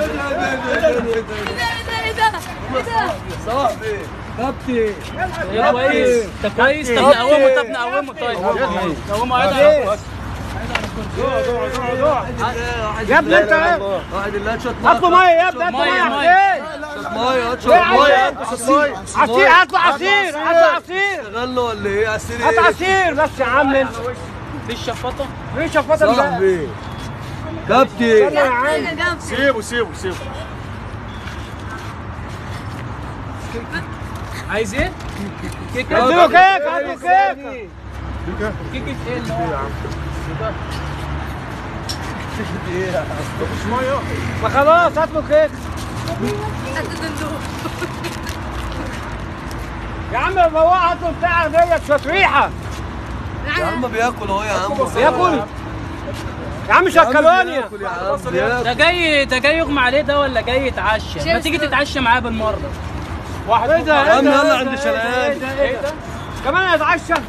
إيه إيه إيه ده صاحبي كابتن يا كويس انت كويس طب نقومه طب نقومه طيب نقومه عادي يا ابني انت إيه؟ واحد اللي هات شوط هات له ميه يا ابني هات له ميه ميه هات شوط ميه هات عصير عصير هات له عصير هات له عصير شغال له ولا إيه عصير هات إيه عصير بس يا عم انت في شفاطة؟ في شفاطة صاحبي. كابتن. يا عم. إيه ده سيبه سيبه سيبه. عايز إيه؟ كيكة. هات له كيك هات له كيك كيكة إيه اللي هو؟ ما خلاص هات له كيك يا عم هو هات له بتاع ديت شوية ريحه يا عم بياكل اهو يا عم. بياكل؟ يا عم شكلوني. عم. ده جاي ده جاي يغمى عليه ده ولا جاي يتعشى؟ ما تيجي تتعشى معاه بالمرة. واحد إيه ده يا عم إيه ده؟ يلا إيه عند ده؟ شلال. إيه ده إيه كمان هيتعشى.